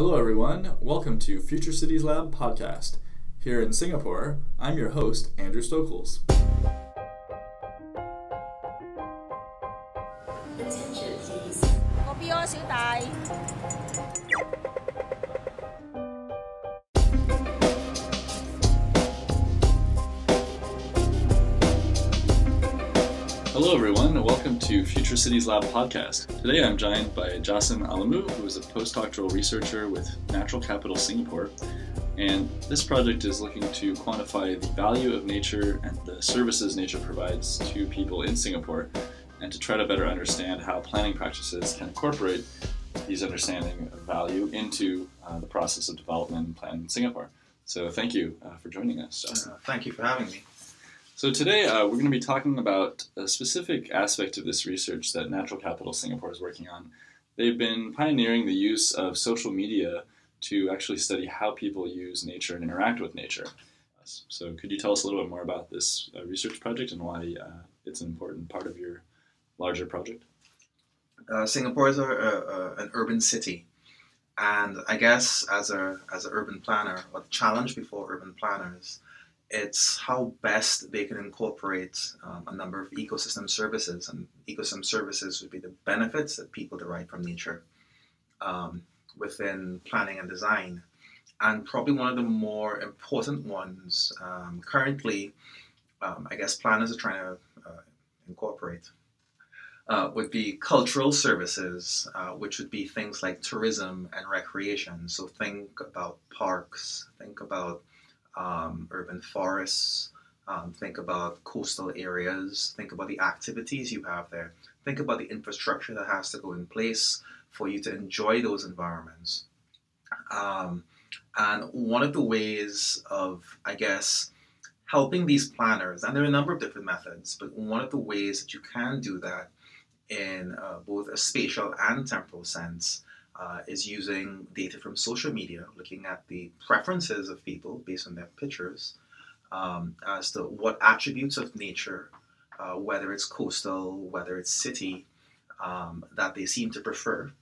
Hello, everyone. Welcome to Future Cities Lab podcast. Here in Singapore, I'm your host, Andrew Stokels. And welcome to Future Cities Lab podcast. Today I'm joined by Jahson Alemu, who is a postdoctoral researcher with Natural Capital Singapore. And this project is looking to quantify the value of nature and the services nature provides to people in Singapore, and to try to better understand how planning practices can incorporate these understanding of value into uh, the process of development and planning in Singapore. So, thank you uh, for joining us, Jahson. Uh, thank you for having me. So today uh, we're going to be talking about a specific aspect of this research that Natural Capital Singapore is working on. They've been pioneering the use of social media to actually study how people use nature and interact with nature. So could you tell us a little bit more about this uh, research project and why uh, it's an important part of your larger project? Uh, Singapore is a, a, a, an urban city, and I guess as a as an urban planner, or challenge before urban planners, it's how best they can incorporate um, a number of ecosystem services, and ecosystem services would be the benefits that people derive from nature um, within planning and design. And probably one of the more important ones um, currently, um, I guess planners are trying to uh, incorporate uh, would be cultural services, uh, which would be things like tourism and recreation. So think about parks, think about um, urban forests, um, think about coastal areas, think about the activities you have there, think about the infrastructure that has to go in place for you to enjoy those environments. Um, and one of the ways of, I guess, helping these planners, and there are a number of different methods, but one of the ways that you can do that in uh, both a spatial and temporal sense uh, is using data from social media, looking at the preferences of people based on their pictures um, as to what attributes of nature, uh, whether it's coastal, whether it's city, um, that they seem to prefer.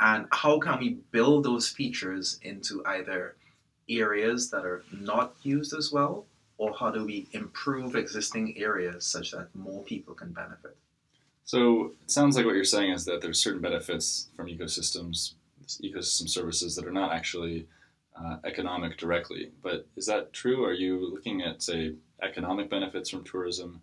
And how can we build those features into either areas that are not used as well, or how do we improve existing areas such that more people can benefit? So it sounds like what you're saying is that there's certain benefits from ecosystems, ecosystem services that are not actually uh, economic directly. But is that true? Are you looking at, say, economic benefits from tourism,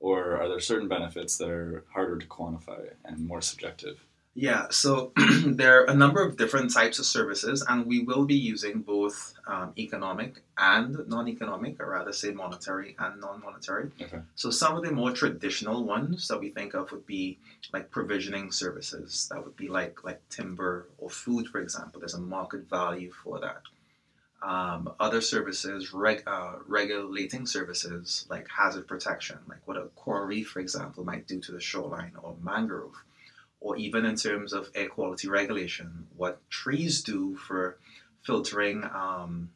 or are there certain benefits that are harder to quantify and more subjective? Yeah, so there are a number of different types of services, and we will be using both um, economic and non economic, or rather say monetary and non monetary. Okay. So, some of the more traditional ones that we think of would be like provisioning services. That would be like, like timber or food, for example. There's a market value for that. Um, other services, reg, uh, regulating services like hazard protection, like what a coral reef, for example, might do to the shoreline or mangrove or even in terms of air quality regulation, what trees do for filtering um,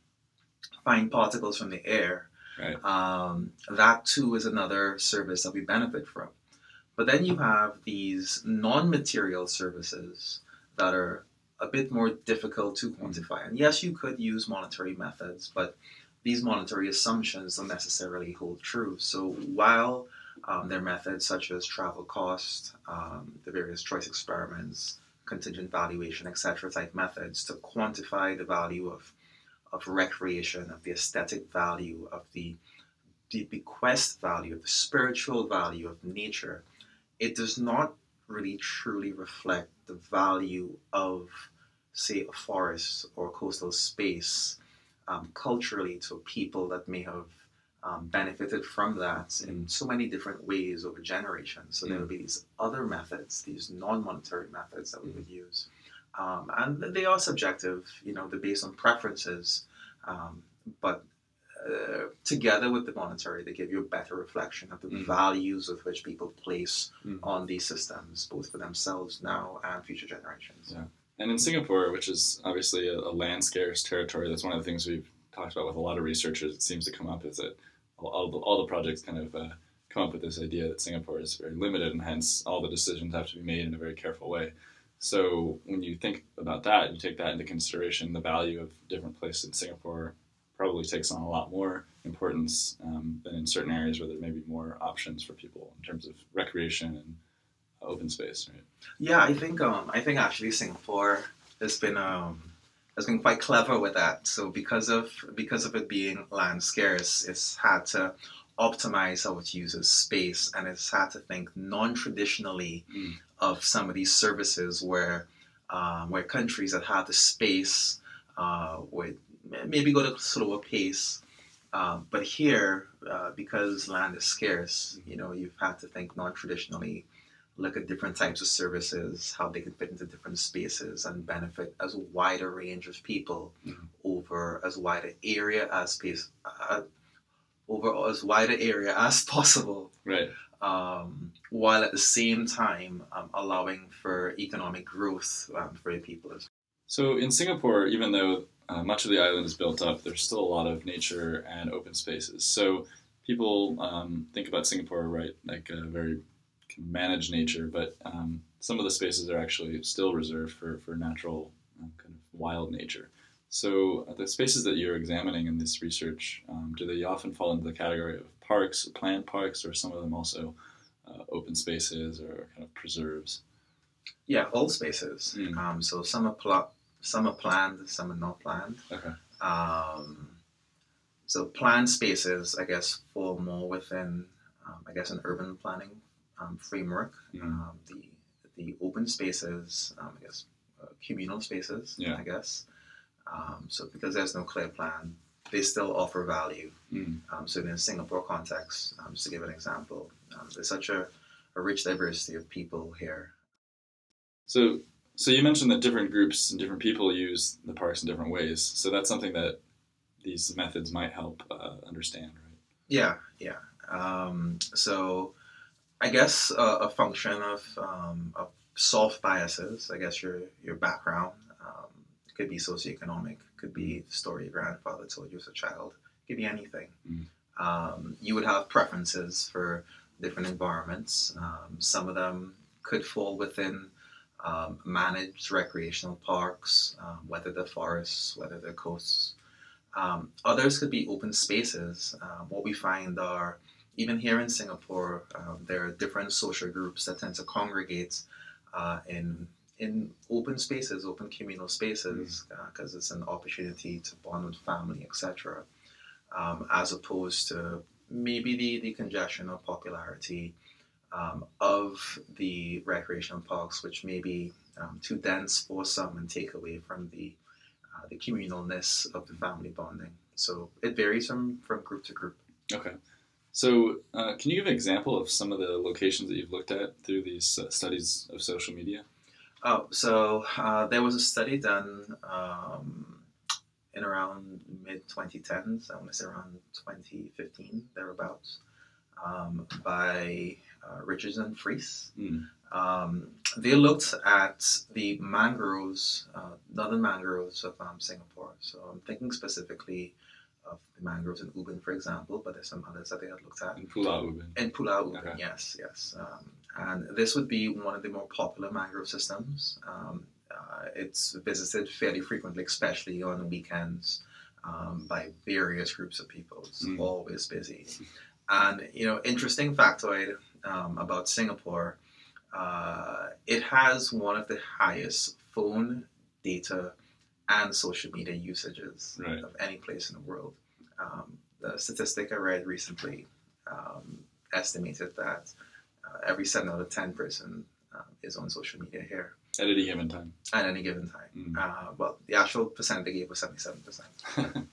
fine particles from the air. Right. Um, that too is another service that we benefit from. But then you have these non material services that are a bit more difficult to quantify. And yes, you could use monetary methods, but these monetary assumptions don't necessarily hold true. So while um, their methods such as travel cost, um, the various choice experiments, contingent valuation, etc. type methods to quantify the value of, of recreation, of the aesthetic value, of the, the bequest value, of the spiritual value of nature. It does not really truly reflect the value of, say, a forest or coastal space um, culturally to people that may have um, benefited from that in so many different ways over generations. So there would be these other methods, these non-monetary methods that we would use, um, and they are subjective. You know, they're based on preferences, um, but uh, together with the monetary, they give you a better reflection of the Mm. values with which people place Mm. on these systems, both for themselves now and future generations. Yeah. And in Singapore, which is obviously a, a land scarce territory, that's one of the things we've talked about with a lot of researchers. It seems to come up is that all, the, all the projects kind of uh, come up with this idea that Singapore is very limited, and hence all the decisions have to be made in a very careful way. So when you think about that, you take that into consideration. The value of different places in Singapore probably takes on a lot more importance um, than in certain areas where there may be more options for people in terms of recreation and open space. Right? Yeah, I think um, I think actually Singapore has been um, has been quite clever with that. So because of because of it being land scarce, it's had to optimize how it uses space, and it's had to think non-traditionally Mm. of some of these services where um, where countries that have the space uh, would maybe go at a slower pace. Um, but here, uh, because land is scarce, you know, you've had to think non-traditionally, look at different types of services, how they can fit into different spaces and benefit as wide a range of people Mhm. over as wide an area as space, uh, over as wide an area as possible Right. um, while at the same time um, allowing for economic growth um, for the people. as So in Singapore, even though uh, much of the island is built up, there's still a lot of nature and open spaces. So people um, think about Singapore, right, like a very managed nature, but um, some of the spaces are actually still reserved for, for natural um, kind of wild nature. So uh, the spaces that you're examining in this research, um, do they often fall into the category of parks, planned parks, or some of them also uh, open spaces or kind of preserves? Yeah, all spaces. Mm. Um, so some are pl- some are planned, some are not planned. Okay. Um, so planned spaces, I guess, fall more within, um, I guess, an urban planning um, framework. Mhm. Um, the the open spaces, um, I guess, uh, communal spaces. Yeah. I guess. Um, so because there's no clear plan, they still offer value. Mm. Um, so in a Singapore context, um, just to give an example, um, there's such a, a rich diversity of people here. So, so you mentioned that different groups and different people use the parks in different ways. So that's something that these methods might help uh, understand, right? Yeah, yeah. Um, so I guess uh, a function of, um, of soft biases, I guess your, your background, um, could be socioeconomic, could be the story your grandfather told you as a child, could be anything. Mm. Um, you would have preferences for different environments. Um, some of them could fall within um, managed recreational parks, um, whether they're forests, whether they're coasts. Um, others could be open spaces. Um, what we find are, even here in Singapore, um, there are different social groups that tend to congregate uh, in in open spaces, open communal spaces, because it's an opportunity to bond with family, etc. Um, as opposed to maybe the, the congestion or popularity um, of the recreational parks, which may be um, too dense for some and take away from the uh, the communalness of the family bonding. So it varies from, from group to group. Okay. So, uh, can you give an example of some of the locations that you've looked at through these uh, studies of social media? Oh, so uh, there was a study done um, in around mid 2010s, I want to say around 2015, thereabouts, um, by uh, Richards and Friess. Mm. Um, they looked at the mangroves, uh, northern mangroves of um, Singapore. So I'm thinking specifically of the mangroves in Ubin, for example, but there's some others that they had looked at. In Pulau Ubin. In Pulau Ubin, Okay. yes, yes. Um, and this would be one of the more popular mangrove systems. Um, uh, it's visited fairly frequently, especially on weekends, um, by various groups of people. It's Mm. always busy. And, you know, interesting factoid um, about Singapore, uh, it has one of the highest phone data and social media usages Right. of any place in the world. Um, the statistic I read recently um, estimated that uh, every seven out of ten person um, is on social media here At any given time. at any given time. Mm. Uh, well, the actual percent they gave was seventy-seven percent.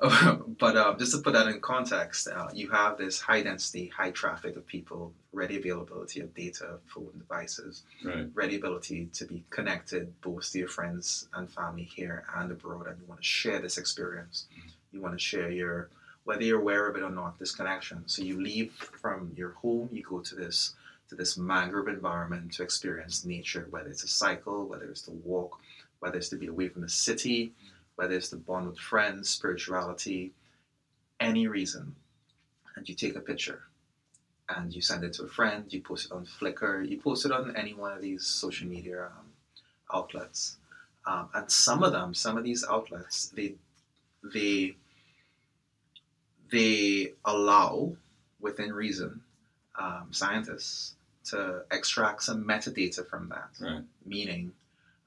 but um, just to put that in context, uh, you have this high density, high traffic of people, ready availability of data, phone devices, right. ready ability to be connected both to your friends and family here and abroad, and you want to share this experience. You want to share your, whether you're aware of it or not, this connection. So you leave from your home, you go to this to this mangrove environment to experience nature, whether it's a cycle, whether it's to walk, whether it's to be away from the city, whether it's the bond with friends, spirituality, any reason. And you take a picture and you send it to a friend, you post it on Flickr, you post it on any one of these social media um, outlets, um, and some of them, some of these outlets, they they they allow within reason um, scientists to extract some metadata from that. Right. Meaning,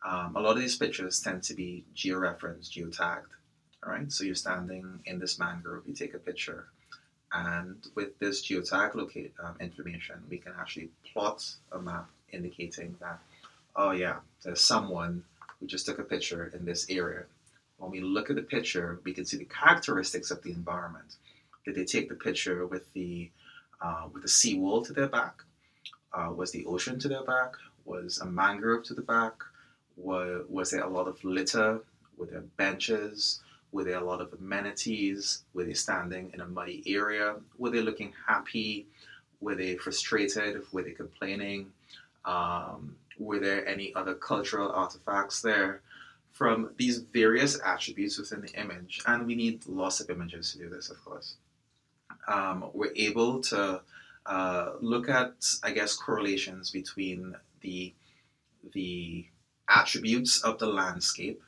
um, a lot of these pictures tend to be georeferenced, geotagged. All right. So you're standing in this mangrove, you take a picture, and with this geotag locate um, information, we can actually plot a map indicating that, oh yeah, there's someone who just took a picture in this area. When we look at the picture, we can see the characteristics of the environment. Did they take the picture with the uh, with the seawall to their back? Uh, was the ocean to their back? Was a mangrove to the back? Was, was there a lot of litter? Were there benches? Were there a lot of amenities? Were they standing in a muddy area? Were they looking happy? Were they frustrated? Were they complaining? Um, were there any other cultural artifacts there? From these various attributes within the image, and we need lots of images to do this, of course. Um, we're able to uh, look at, I guess, correlations between the the attributes of the landscape,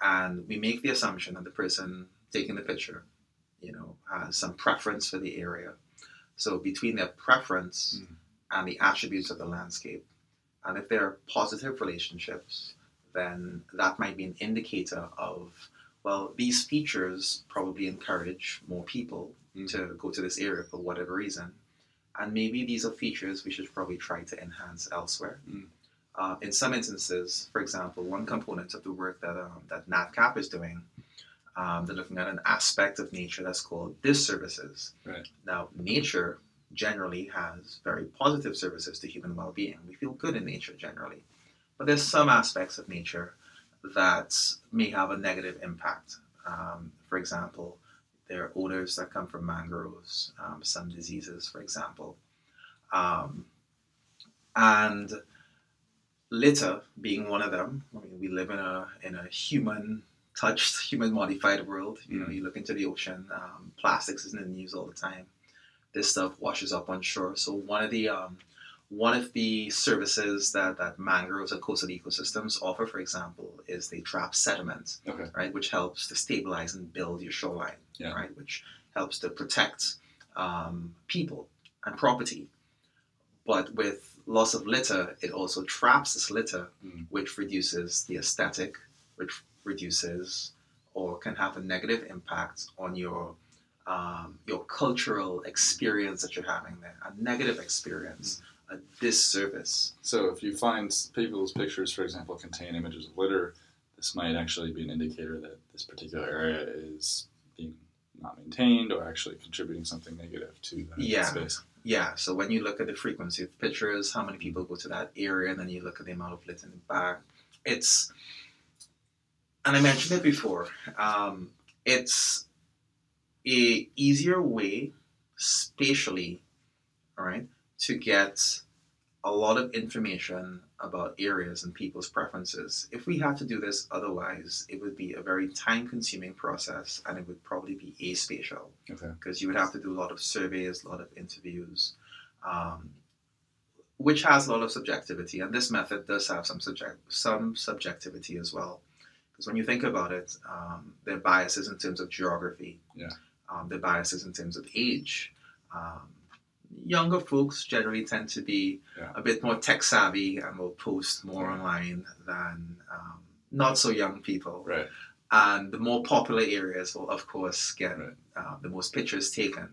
and we make the assumption that the person taking the picture, you know, has some preference for the area. So between their preference Mm. and the attributes of the landscape, and if there are positive relationships, then that might be an indicator of well, these features probably encourage more people Mm. to go to this area for whatever reason. And maybe these are features we should probably try to enhance elsewhere. Mm. Uh, in some instances, for example, one component of the work that, um, that NatCap is doing, um, they're looking at an aspect of nature that's called disservices. Right. Now, nature generally has very positive services to human well being. We feel good in nature generally. But there's some aspects of nature that may have a negative impact. Um, for example, there are odors that come from mangroves, um, some diseases, for example. Um, and litter being one of them. I mean, we live in a in a human touched, human modified world. You know, Mm. you look into the ocean, um, plastics is in the news all the time. This stuff washes up on shore. So one of the um, one of the services that, that mangroves and coastal ecosystems offer, for example, is they trap sediment, Okay. right, which helps to stabilize and build your shoreline, Yeah. right, which helps to protect um, people and property. But with loss of litter, it also traps this litter, Mm. which reduces the aesthetic, which reduces or can have a negative impact on your um, your cultural experience that you're having there, a negative experience, a disservice. So if you find people's pictures, for example, contain images of litter, this might actually be an indicator that this particular area is being not maintained or actually contributing something negative to that Yeah. space. Yeah, so when you look at the frequency of pictures, how many people go to that area, and then you look at the amount of litter in the back, it's, and I mentioned it before, um, it's a easier way spatially, all right, to get a lot of information about areas and people's preferences. If we had to do this otherwise, it would be a very time consuming process and it would probably aspatial Okay. because you would have to do a lot of surveys, a lot of interviews, um, which has a lot of subjectivity. And this method does have some subject some subjectivity as well, because when you think about it, um, there are biases in terms of geography. Yeah. Um, there are biases in terms of age. Um, younger folks generally tend to be Yeah. a bit more tech savvy and will post more online than um, not so young people Right. And the more popular areas will of course get Right. uh, the most pictures taken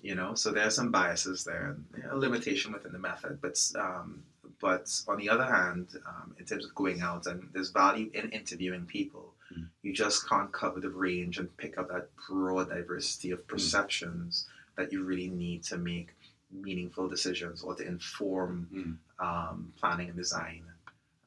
you know so there are some biases there and a limitation within the method but um, but on the other hand um, in terms of going out and there's value in interviewing people Mm. you just can't cover the range and pick up that broad diversity of perceptions that you really need to make meaningful decisions or to inform Mm. um, planning and design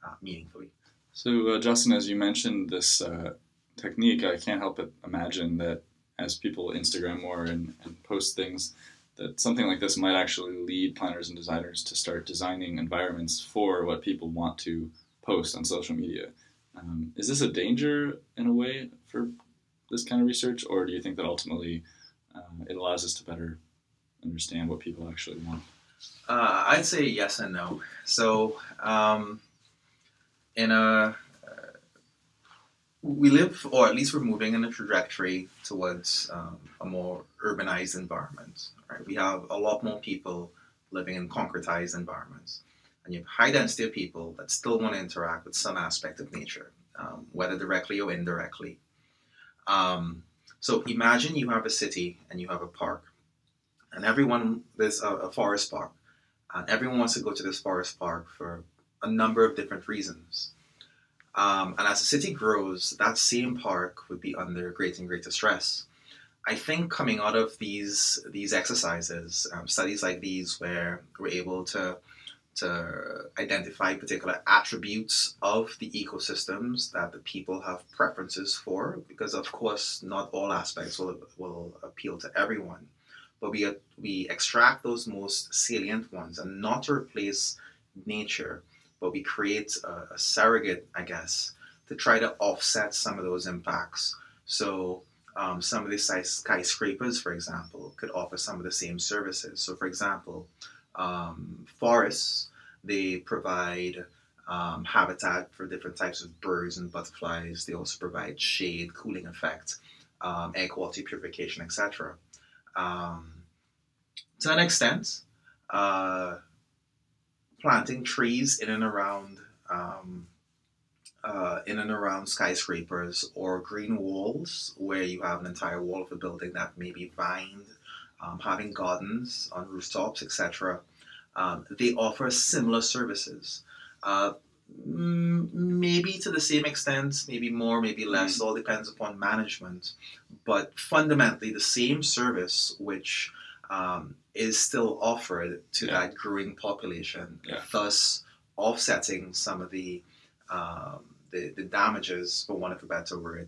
uh, meaningfully So, uh, Jahson, as you mentioned this uh, technique, I can't help but imagine that as people Instagram more and, and post things, that something like this might actually lead planners and designers to start designing environments for what people want to post on social media. Um, is this a danger in a way for this kind of research, or do you think that ultimately uh, it allows us to better understand what people actually want? Uh, I'd say yes and no. So, um, in a we live, or at least we're moving in a trajectory towards um, a more urbanized environment. Right? We have a lot more people living in concretized environments, and you have high density of people that still want to interact with some aspect of nature, um, whether directly or indirectly. Um, so imagine you have a city and you have a park, and everyone there's a, a forest park, and everyone wants to go to this forest park for a number of different reasons. Um, and as the city grows, that same park would be under greater and greater stress. I think coming out of these these exercises, um, studies like these, where we're able to to identify particular attributes of the ecosystems that the people have preferences for, because of course not all aspects will, will appeal to everyone, but we we extract those most salient ones, and not to replace nature, but we create a, a surrogate, I guess, to try to offset some of those impacts. So um, some of these skyscrapers, for example, could offer some of the same services. So, for example, um, forests, they provide um, habitat for different types of birds and butterflies. They also provide shade, cooling effect, um, air quality purification, etc. Um, to an extent, uh, planting trees in and around um, uh, in and around skyscrapers or green walls where you have an entire wall of a building that may be vined, um, having gardens on rooftops, etc. Um, they offer similar services. Uh, maybe to the same extent, maybe more, maybe less, mm-hmm. all depends upon management. But fundamentally, the same service which um, is still offered to yeah. that growing population, yeah. thus offsetting some of the, um, the, the damages, for want of a better word,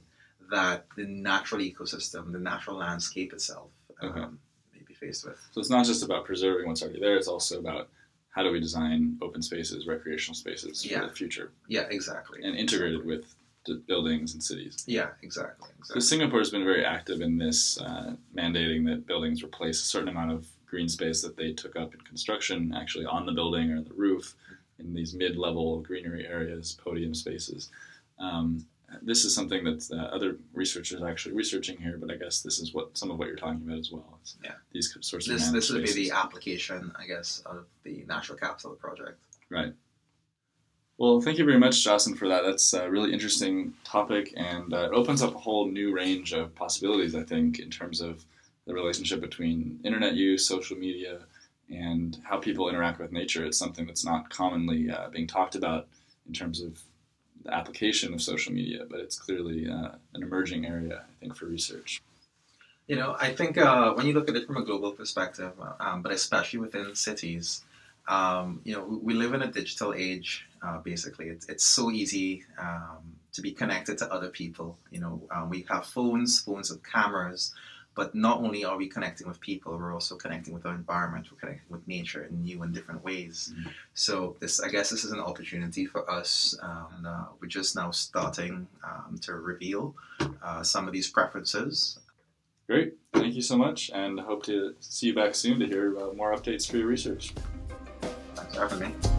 that the natural ecosystem, the natural landscape itself, um, may be faced with. So it's not just about preserving what's already there; it's also about how do we design open spaces, recreational spaces yeah. for the future. Yeah, exactly. And integrated with buildings and cities. Yeah, exactly. exactly. So Singapore has been very active in this, uh, mandating that buildings replace a certain amount of green space that they took up in construction, actually on the building or the roof, in these mid-level greenery areas, podium spaces. Um, this is something that uh, other researchers are actually researching here, but I guess this is what some of what you're talking about as well. Yeah, these sorts this, of this would be the application, I guess, of the natural capital project. Right. Well, thank you very much, Jahson, for that. That's a really interesting topic, and uh, it opens up a whole new range of possibilities. I think in terms of the relationship between internet use, social media, and how people interact with nature. It's something that's not commonly uh, being talked about in terms of the application of social media, but it's clearly uh, an emerging area, I think, for research. You know, I think uh, when you look at it from a global perspective, um, but especially within cities, um, you know, we live in a digital age. Uh, basically, it's, it's so easy um, to be connected to other people. You know, um, we have phones, phones with cameras, but not only are we connecting with people, we're also connecting with our environment. We're connecting with nature in new and different ways. Mm-hmm. So this, I guess, this is an opportunity for us. Um, and, uh, we're just now starting um, to reveal uh, some of these preferences. Great, thank you so much, and hope to see you back soon to hear uh, more updates for your research. Me.